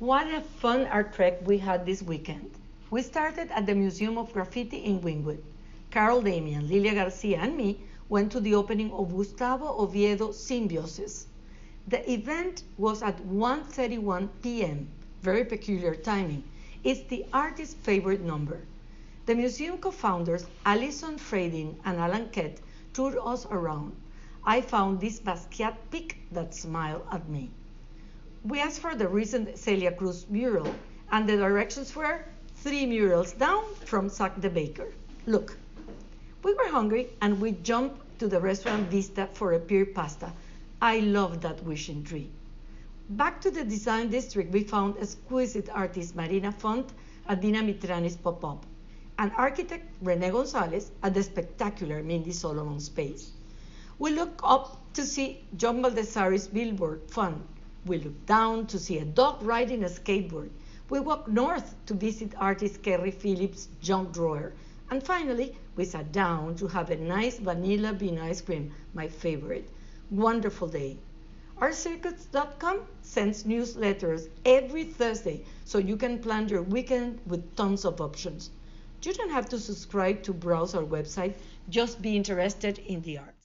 What a fun art trek we had this weekend. We started at the Museum of Graffiti in Wynwood. Carol Damian, Lilia Garcia, and me went to the opening of Gustavo Oviedo Symbiosis. The event was at 1.31 p.m., very peculiar timing. It's the artist's favorite number. The museum co-founders Alison Freidin and Alan Ket toured us around. I found this Basquiat pic that smiled at me. We asked for the recent Celia Cruz mural, and the directions were three murals down from Zak the Baker. Look, we were hungry and we jumped to the restaurant Vista for a beer pasta. I love that wishing tree. Back to the design district, we found exquisite artist Marina Font at Dina Mitrani's pop-up, and architect Rene Gonzalez at the spectacular Mindy Solomon space. We look up to see John Baldessari's billboard, Fun, we looked down to see a dog riding a skateboard. We walked north to visit artist Kerry Phillips' junk drawer. And finally, we sat down to have a nice vanilla bean ice cream, my favorite. Wonderful day. ArtCircuits.com sends newsletters every Thursday so you can plan your weekend with tons of options. You don't have to subscribe to browse our website, just be interested in the art.